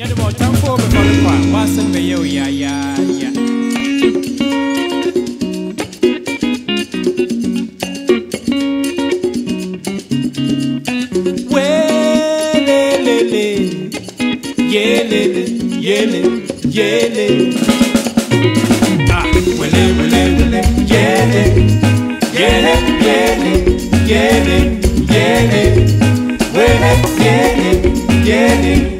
Nyɛ de bɔ ɔtamfoɔ bɛfa no kɔ a woasɛm bɛyɛ wo yaayaaya yelele. Ah, yele, yele.